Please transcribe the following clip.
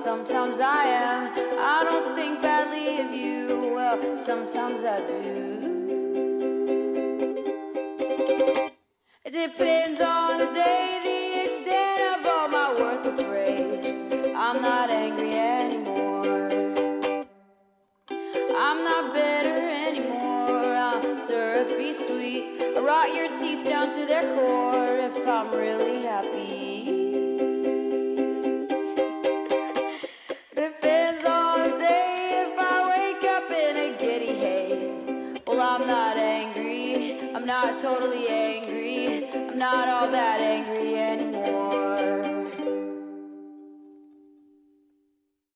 sometimes I am. I don't think badly of you, well, sometimes I do. It depends on the day, the extent of all my worthless rage. I'm not angry anymore. I'm not bitter anymore. I'm syrupy sweet. I rot your teeth down to their core if I'm really happy. Not totally angry. I'm not all that angry.